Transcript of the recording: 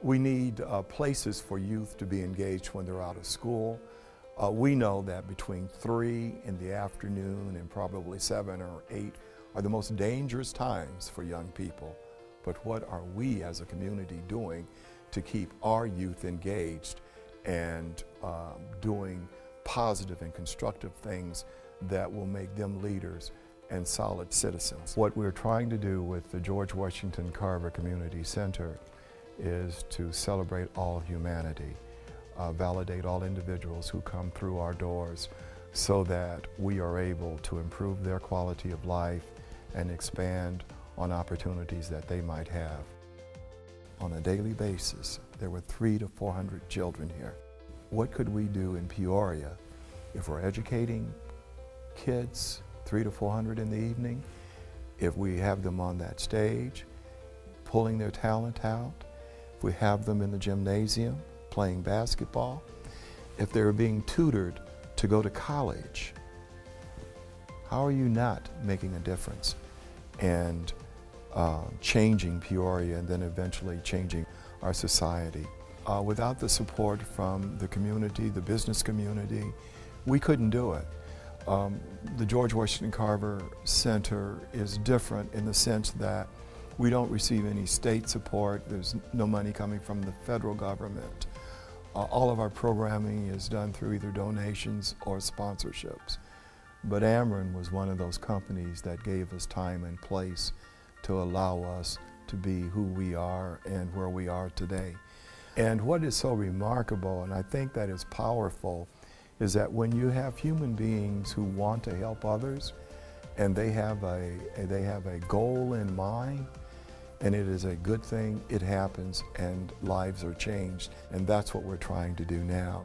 We need uh, places for youth to be engaged when they're out of school. Uh, we know that between 3 in the afternoon and probably 7 or 8 are the most dangerous times for young people. But what are we as a community doing to keep our youth engaged and um, doing positive and constructive things that will make them leaders and solid citizens? What we're trying to do with the George Washington Carver Community Center is to celebrate all humanity, uh, validate all individuals who come through our doors so that we are able to improve their quality of life and expand on opportunities that they might have. On a daily basis, there were three to 400 children here. What could we do in Peoria if we're educating kids, three to 400 in the evening, if we have them on that stage, pulling their talent out, if we have them in the gymnasium playing basketball, if they're being tutored to go to college, how are you not making a difference and uh, changing Peoria and then eventually changing our society? Uh, without the support from the community, the business community, we couldn't do it. Um, the George Washington Carver Center is different in the sense that we don't receive any state support. There's no money coming from the federal government. Uh, all of our programming is done through either donations or sponsorships. But Ameren was one of those companies that gave us time and place to allow us to be who we are and where we are today. And what is so remarkable, and I think that is powerful, is that when you have human beings who want to help others and they have a, they have a goal in mind, and it is a good thing, it happens, and lives are changed. And that's what we're trying to do now.